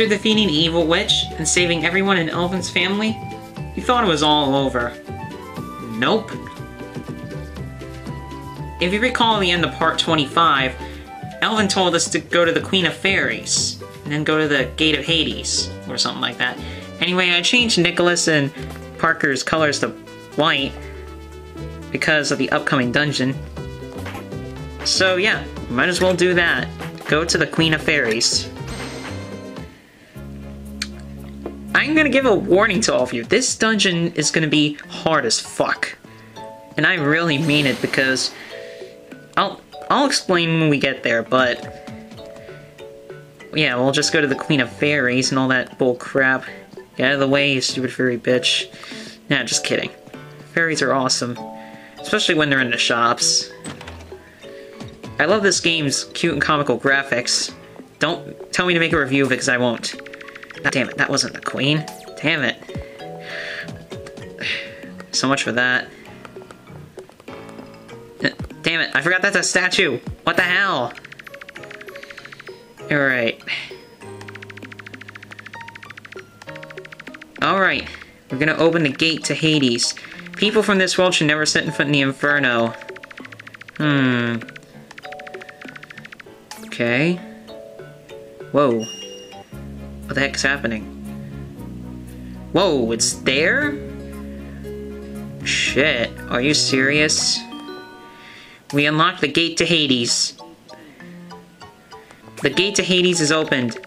After defeating the evil witch and saving everyone in Elvin's family, you thought it was all over. Nope. If you recall the end of part 25, Elvin told us to go to the Queen of Fairies, and then go to the Gate of Hades, or something like that. Anyway, I changed Nicholas and Parker's colors to white because of the upcoming dungeon. So yeah, might as well do that. Go to the Queen of Fairies. I'm gonna give a warning to all of you. This dungeon is gonna be hard as fuck. And I really mean it because I'll I'll explain when we get there, but yeah, we'll just go to the Queen of Fairies and all that bull crap. Get out of the way, you stupid fairy bitch. Nah, just kidding. Fairies are awesome. Especially when they're in the shops. I love this game's cute and comical graphics. Don't tell me to make a review of it because I won't. Damn it, that wasn't the queen. Damn it. So much for that. Damn it, I forgot that's a statue! What the hell? Alright. Alright, we're gonna open the gate to Hades. People from this world should never set foot in the Inferno. Hmm. Okay. Whoa. What the heck's happening? Whoa, it's there? Shit, are you serious? We unlocked the gate to Hades. The gate to Hades is opened.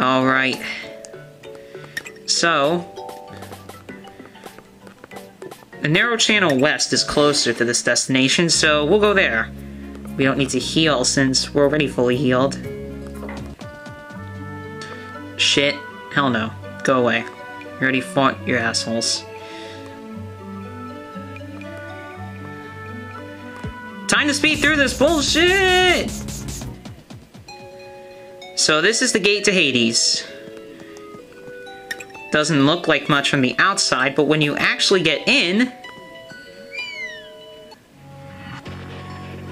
Alright. So... The narrow channel west is closer to this destination, so we'll go there. We don't need to heal since we're already fully healed. Shit. Hell no. Go away. You already fought your assholes. Time to speed through this bullshit! So this is the gate to Hades. Doesn't look like much from the outside, but when you actually get in,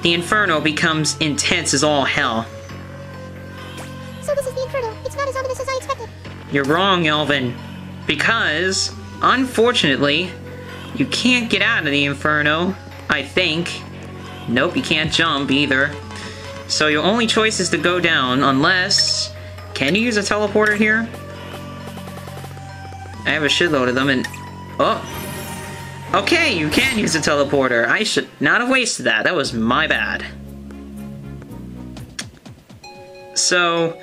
the Inferno becomes intense as all hell. So this is the Inferno. It's not as ominous as I expected. You're wrong, Elvin. Because, unfortunately, you can't get out of the Inferno, I think. Nope, you can't jump either. So your only choice is to go down, unless... Can you use a teleporter here? I have a shitload of them and... Oh! Okay, you can use a teleporter. I should not have wasted that. That was my bad. So...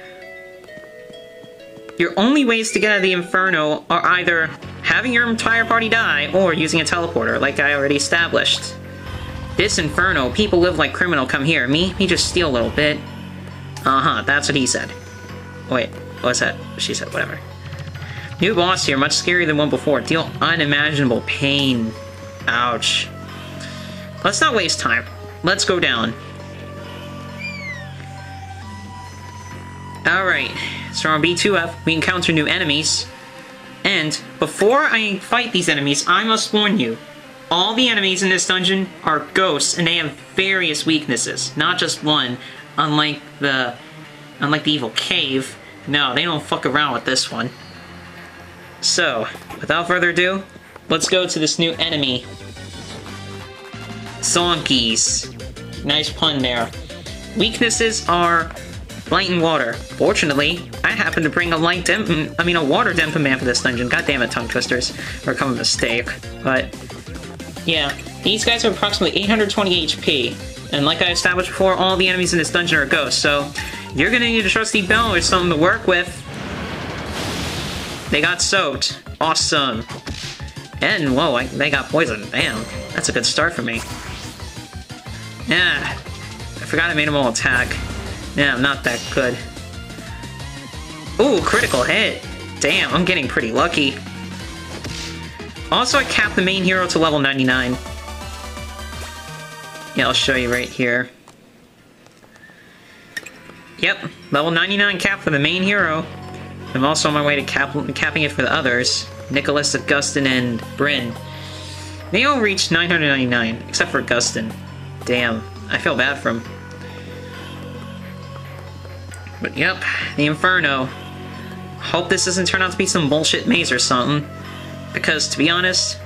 Your only ways to get out of the Inferno are either having your entire party die, or using a teleporter, like I already established. This Inferno, people live like criminal come here. Me? Me just steal a little bit. Uh-huh, that's what he said. Wait, what's that? She said, whatever. New boss here, much scarier than one before. Deal unimaginable pain. Ouch. Let's not waste time. Let's go down. Alright, so on B2F, we encounter new enemies. And before I fight these enemies, I must warn you, all the enemies in this dungeon are ghosts, and they have various weaknesses, not just one, unlike the unlike the evil cave. No, they don't fuck around with this one. So, without further ado, let's go to this new enemy. Zonkies. Nice pun there. Weaknesses are light and water. Fortunately, I happen to bring a light dem- I mean a water Denpa man for this dungeon. God damn it, tongue twisters. Or come a mistake. But, yeah. These guys are approximately 820 HP. And like I established before, all the enemies in this dungeon are ghosts, so you're gonna need a trusty bell or something to work with. They got soaked. Awesome. And, whoa, I, they got poisoned. Damn, that's a good start for me. Yeah, I forgot I made them all attack. Yeah, I'm not that good. Ooh, critical hit. Damn, I'm getting pretty lucky. Also, I capped the main hero to level 99. Yeah, I'll show you right here. Yep, level 99 cap for the main hero. I'm also on my way to cap capping it for the others. Nicholas, Augustin, and Bryn. They all reached 999, except for Augustin. Damn, I feel bad for him. But yep, the Inferno. Hope this doesn't turn out to be some bullshit maze or something. Because, to be honest,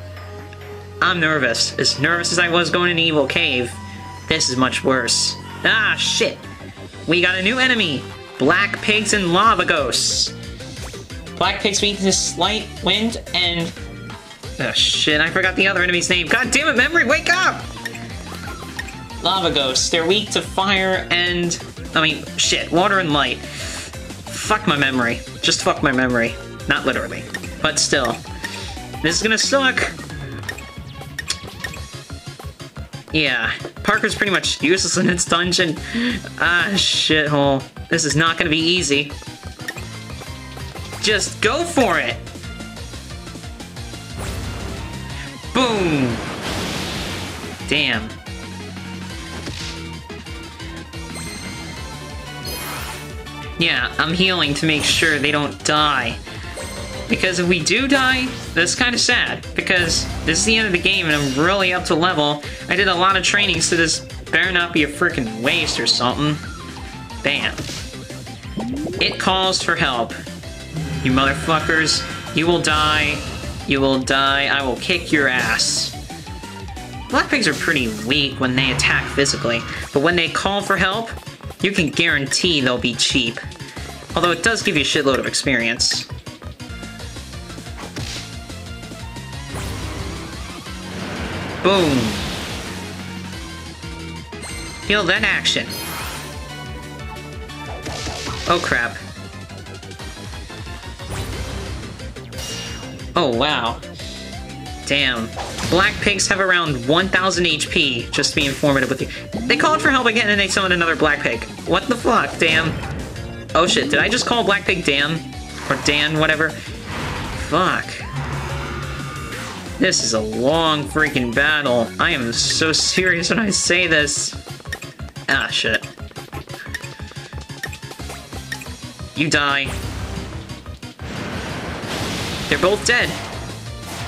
I'm nervous. As nervous as I was going in Evil Cave, this is much worse. Ah, shit! We got a new enemy! Black Pigs and Lava Ghosts! Black Pig's weakness, Light, Wind, and... Oh shit, I forgot the other enemy's name. God damn it, memory, wake up! Lava Ghosts. They're weak to fire and... I mean, shit, water and light. Fuck my memory. Just fuck my memory. Not literally. But still. This is gonna suck! Yeah, Parker's pretty much useless in its dungeon. Ah, shithole. This is not gonna be easy. Just go for it! Boom! Damn. Yeah, I'm healing to make sure they don't die. Because if we do die, that's kind of sad. Because this is the end of the game and I'm really up to level. I did a lot of training, so this better not be a freaking waste or something. Bam. It calls for help. You motherfuckers, you will die. You will die. I will kick your ass. Black pigs are pretty weak when they attack physically, but when they call for help, you can guarantee they'll be cheap. Although it does give you a shitload of experience. Boom. Feel that action. Oh crap. Oh wow. Damn. Black pigs have around 1000 HP, just to be informative with you. They called for help again and they summoned another black pig. What the fuck, damn. Oh shit, did I just call black pig damn? Or Dan, whatever? Fuck. This is a long freaking battle. I am so serious when I say this. Ah, shit. You die. They're both dead.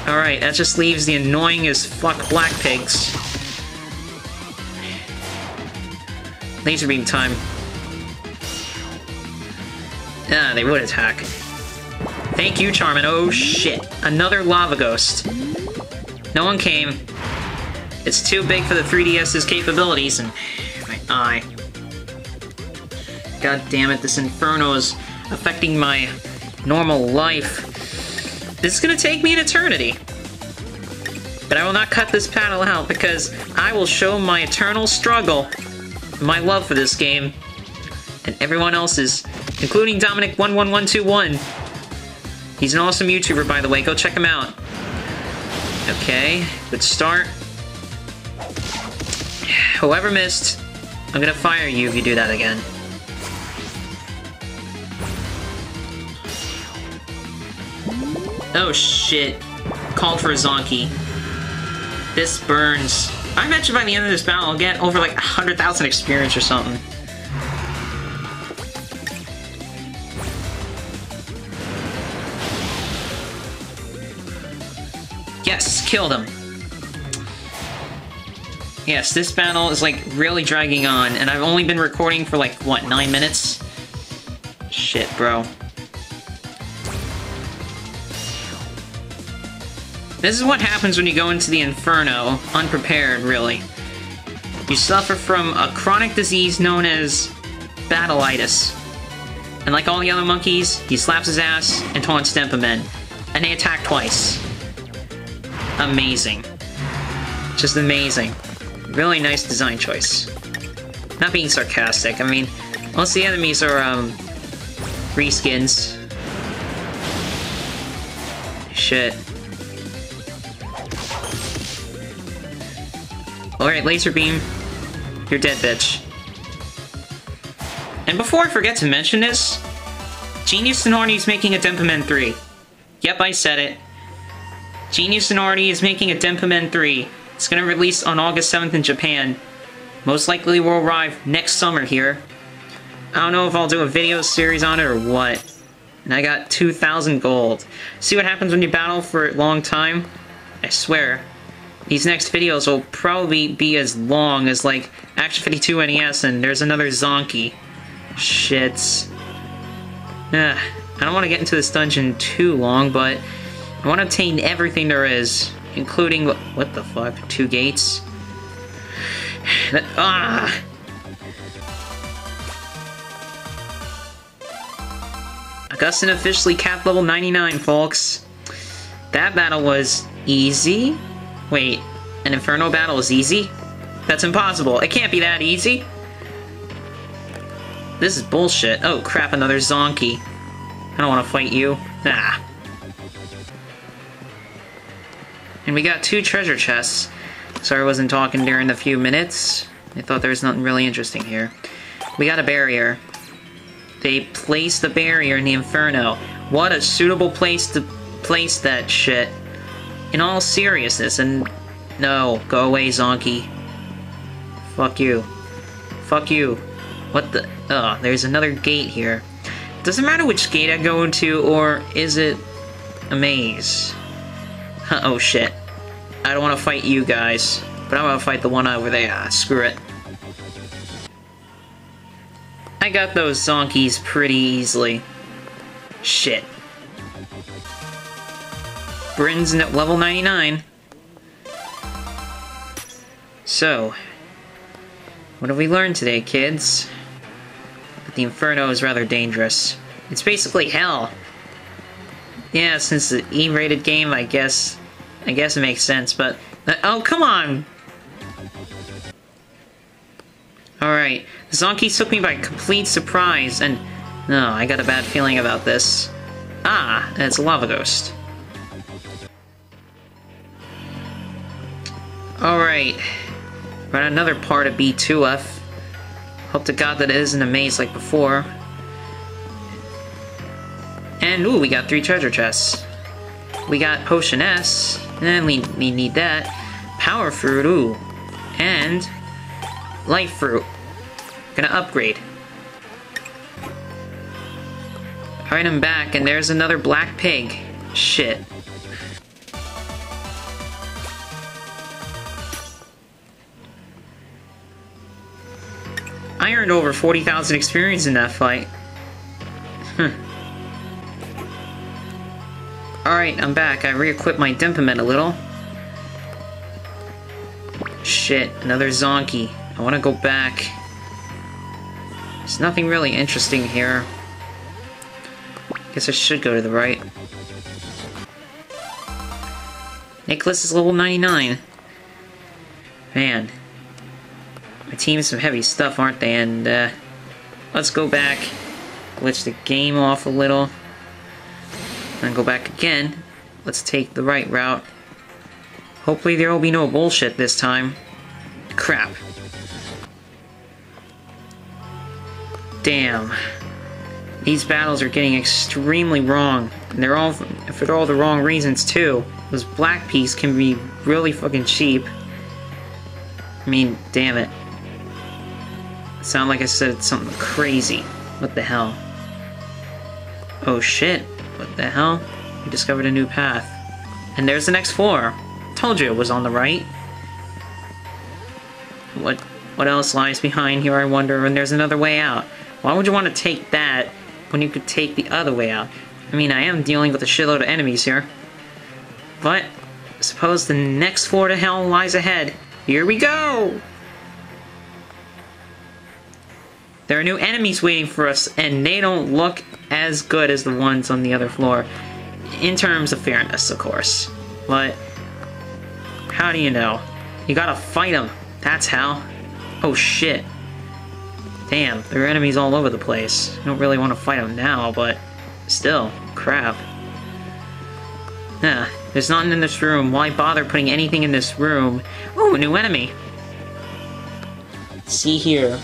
Alright, that just leaves the annoying as fuck black pigs. Laser beam time. Ah, they would attack. Thank you, Charmin. Oh shit. Another lava ghost. No one came. It's too big for the 3DS's capabilities, and my eye. God damn it, this inferno is affecting my normal life. This is gonna take me an eternity. But I will not cut this panel out because I will show my eternal struggle, my love for this game, and everyone else's, including Dominic11121. He's an awesome YouTuber, by the way. Go check him out. Okay, good start. Whoever missed, I'm gonna fire you if you do that again. Oh shit. Called for a Zonky. This burns. I mentioned by the end of this battle I'll get over like 100,000 experience or something. Yes, killed him. Yes, this battle is like really dragging on, and I've only been recording for like, what, nine minutes? Shit, bro. This is what happens when you go into the Inferno, unprepared, really. You suffer from a chronic disease known as battleitis. And like all the other monkeys, he slaps his ass and taunts Denpa Men. And they attack twice. Amazing. Just amazing. Really nice design choice. Not being sarcastic, I mean, most of the enemies are, um, reskins. Shit. Alright, Laser Beam. You're dead, bitch. And before I forget to mention this, Genius Sonority is making a Denpa 3. Yep, I said it. Genius Sonority is making a Denpa 3. It's gonna release on August 7th in Japan. Most likely will arrive next summer here. I don't know if I'll do a video series on it or what. And I got 2,000 gold. See what happens when you battle for a long time? I swear, these next videos will probably be as long as, like, Action 52 NES and there's another Zonky. Shits. Uh, I don't want to get into this dungeon too long, but I want to obtain everything there is, including... What the fuck? Two gates? ah! Augustin officially capped level 99, folks. That battle was easy? Wait, an Inferno battle is easy? That's impossible. It can't be that easy. This is bullshit. Oh crap, another Zonky. I don't want to fight you. Ah. And we got two treasure chests. Sorry I wasn't talking during the few minutes. I thought there was nothing really interesting here. We got a barrier. They placed the barrier in the Inferno. What a suitable place to place that shit. In all seriousness, and... No, go away, Zonky. Fuck you. Fuck you. What the... Oh, there's another gate here. Doesn't matter which gate I go into, or is it a maze? oh shit. I don't want to fight you guys, but I'm gonna fight the one over there. Ah, screw it. I got those zonkies pretty easily. Shit. Bryn's at level 99. So, what have we learned today, kids? That the Inferno is rather dangerous. It's basically hell. Yeah, since the E-rated game, I guess... I guess it makes sense, but... Uh, oh, come on! Alright, Zonky took me by complete surprise, and... No, I got a bad feeling about this. Ah, it's a lava ghost. Alright. We're another part of B2F. Hope to god that it isn't a maze like before. And, ooh, we got three treasure chests. We got Potion S, and we, we need that. Power Fruit, ooh. And Life Fruit. Gonna upgrade. Alright, I'm back, and there's another black pig. Shit. I earned over 40,000 experience in that fight. Alright, I'm back. I re-equipped my Dimpliment a little. Shit, another Zonky. I want to go back. There's nothing really interesting here. Guess I should go to the right. Nicholas is level 99. Man, my team's some heavy stuff, aren't they? And, uh, let's go back, glitch the game off a little, and go back again. Let's take the right route. Hopefully there will be no bullshit this time. Crap. Damn. These battles are getting extremely wrong. And they're all for all the wrong reasons, too. Those black peas can be really fucking cheap. I mean, damn it. Sound like I said something crazy. What the hell? Oh shit. What the hell? We discovered a new path. And there's the next floor. Told you it was on the right. What what else lies behind here, I wonder, and there's another way out. Why would you want to take that when you could take the other way out? I mean, I am dealing with a shitload of enemies here. But, suppose the next floor to hell lies ahead. Here we go! There are new enemies waiting for us, and they don't look as good as the ones on the other floor. In terms of fairness, of course. But, how do you know? You gotta fight them. That's how. Oh shit. Damn, there are enemies all over the place. I don't really want to fight them now, but still, crap. Nah, there's nothing in this room. Why bother putting anything in this room? Ooh, a new enemy. See here.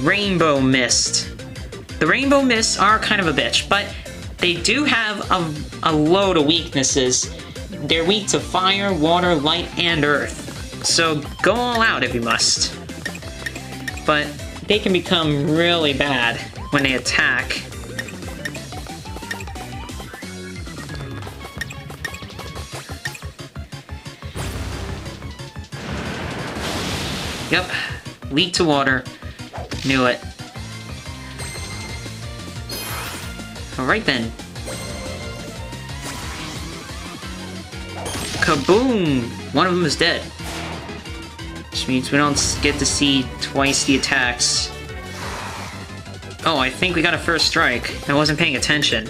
Rainbow Mist. The Rainbow Mists are kind of a bitch, but they do have a, a load of weaknesses. They're weak to fire, water, light, and earth. So go all out if you must. But they can become really bad when they attack. Yep, weak to water, Knew it. Alright then. Kaboom! One of them is dead. Which means we don't get to see twice the attacks. Oh, I think we got a first strike. I wasn't paying attention.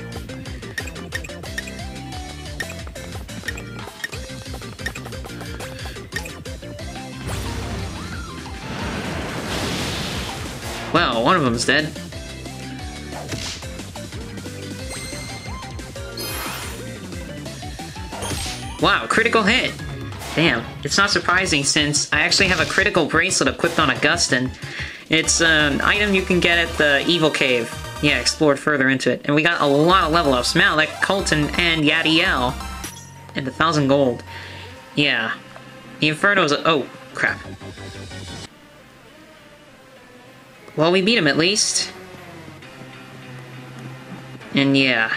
One of them's dead. Wow, critical hit! Damn, it's not surprising since I actually have a critical bracelet equipped on Augustin. It's an item you can get at the Evil Cave. Yeah, explored further into it. And we got a lot of level ups. Malak, Colton, and Yadiel. And a thousand gold. Yeah. The Inferno's oh, crap. Well, we beat him at least. And yeah.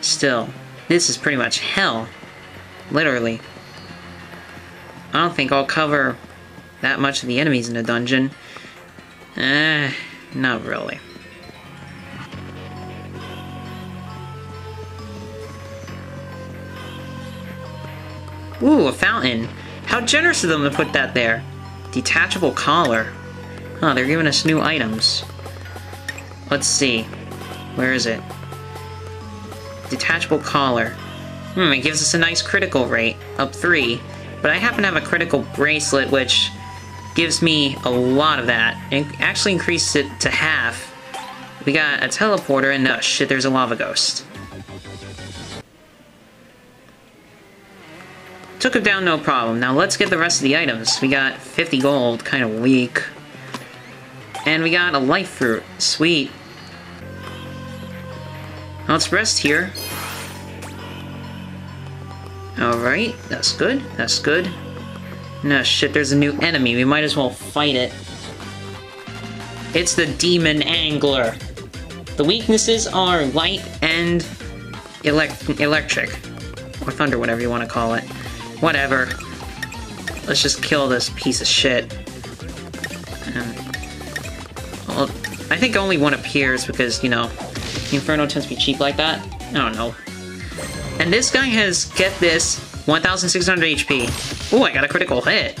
Still, this is pretty much hell. Literally. I don't think I'll cover that much of the enemies in the dungeon. Eh, not really. Ooh, a fountain. How generous of them to put that there. Detachable collar. Huh, they're giving us new items. Let's see. Where is it? Detachable collar. Hmm, it gives us a nice critical rate, up 3. But I happen to have a critical bracelet, which gives me a lot of that. It actually increases it to half. We got a teleporter, and oh shit, there's a lava ghost. Took him down no problem. Now let's get the rest of the items. We got 50 gold, kind of weak. And we got a life fruit. Sweet. Let's rest here. Alright, that's good, that's good. No shit, there's a new enemy, we might as well fight it. It's the Demon Angler. The weaknesses are light and elect electric. Or thunder, whatever you want to call it. Whatever. Let's just kill this piece of shit. I think only one appears because, you know, Inferno tends to be cheap like that. I don't know. And this guy has, get this, 1,600 HP. Ooh, I got a critical hit.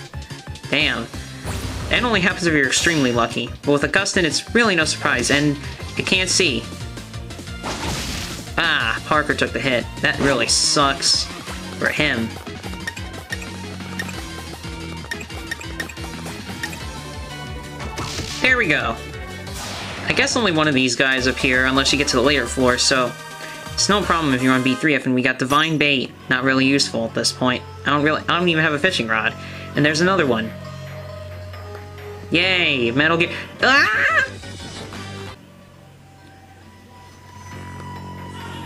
Damn. That only happens if you're extremely lucky. But with Augustine, it's really no surprise, and you can't see. Ah, Parker took the hit. That really sucks for him. There we go. I guess only one of these guys appear unless you get to the later floor, so it's no problem if you're on B3F and we got Divine Bait. Not really useful at this point. I don't really- I don't even have a fishing rod. And there's another one. Yay! Metal Gear- Ah!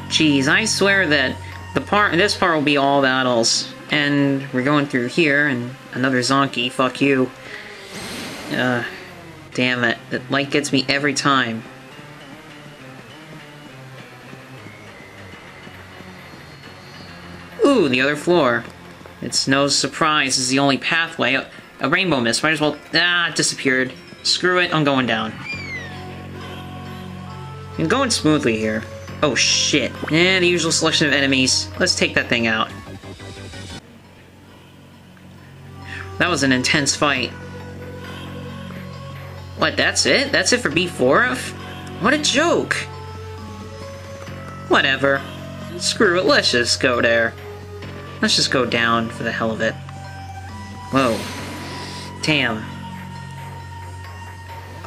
Jeez, I swear that the part- this part will be all battles. And we're going through here, and another Zonky, fuck you. Uh, damn it. The light gets me every time. Ooh, the other floor. It's no surprise, this is the only pathway. A, a rainbow mist, might as well... Ah, it disappeared. Screw it, I'm going down. I'm going smoothly here. Oh shit. Eh, the usual selection of enemies. Let's take that thing out. That was an intense fight. What, that's it? That's it for B4F? What a joke! Whatever. Screw it, let's just go there. Let's just go down for the hell of it. Whoa. Tam.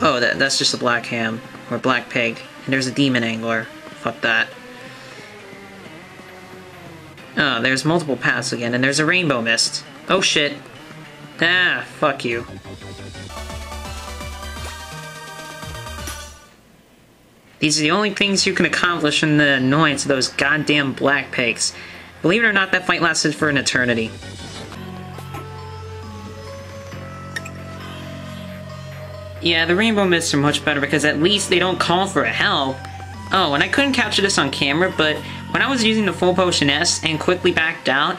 Oh, that, that's just a black ham. Or black pig. And there's a demon angler. Fuck that. Oh, there's multiple paths again, and there's a rainbow mist. Oh shit. Ah, fuck you. These are the only things you can accomplish in the annoyance of those goddamn black pigs. Believe it or not, that fight lasted for an eternity. Yeah, the Rainbow Mists are much better because at least they don't call for help. Oh, and I couldn't capture this on camera, but when I was using the Full Potion S and quickly backed out,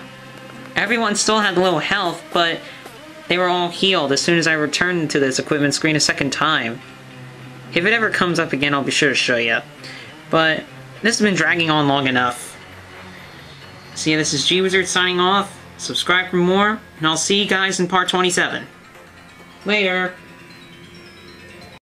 everyone still had little health, but they were all healed as soon as I returned to this equipment screen a second time. If it ever comes up again, I'll be sure to show you. But this has been dragging on long enough. So yeah, this is G Wizard signing off. Subscribe for more, and I'll see you guys in part 27. Later.